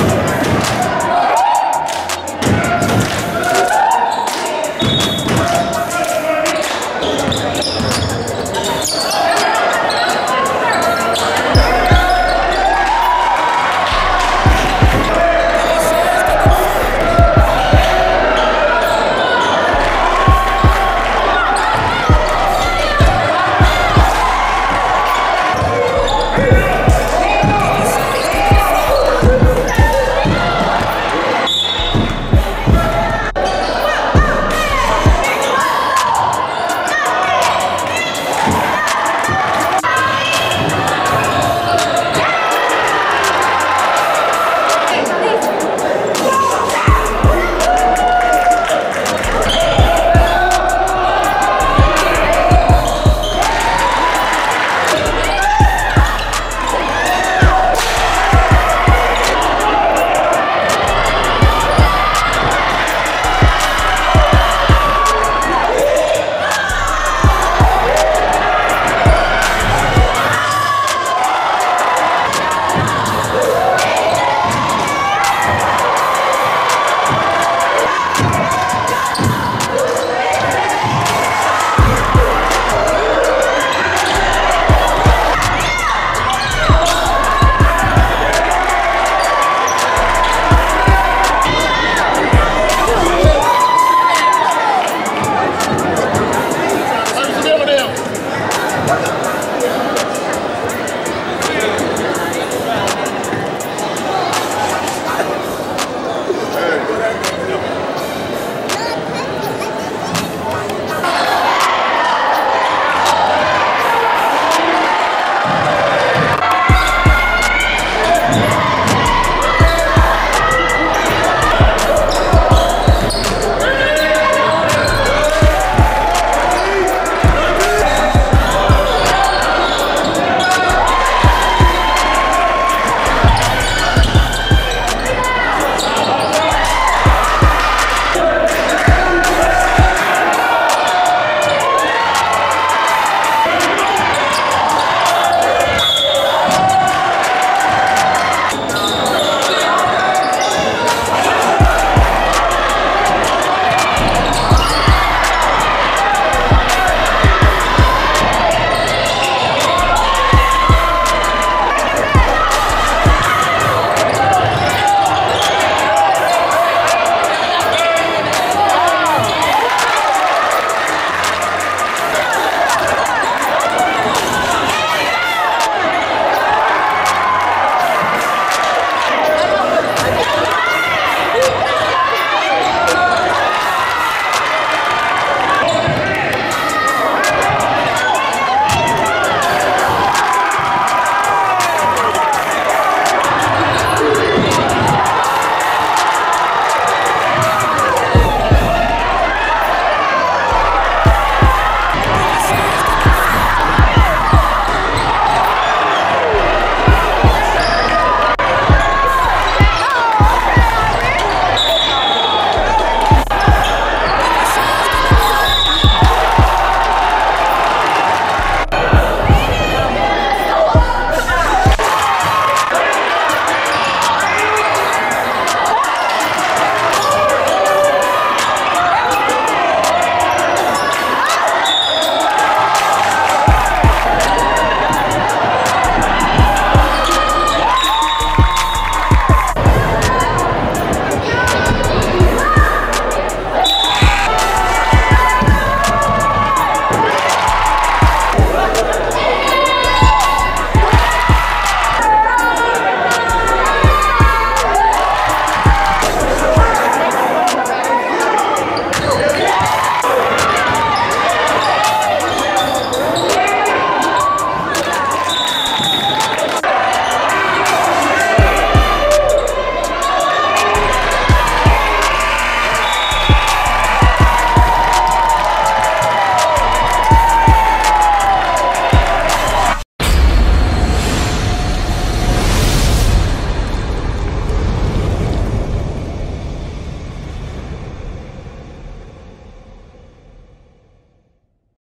Go!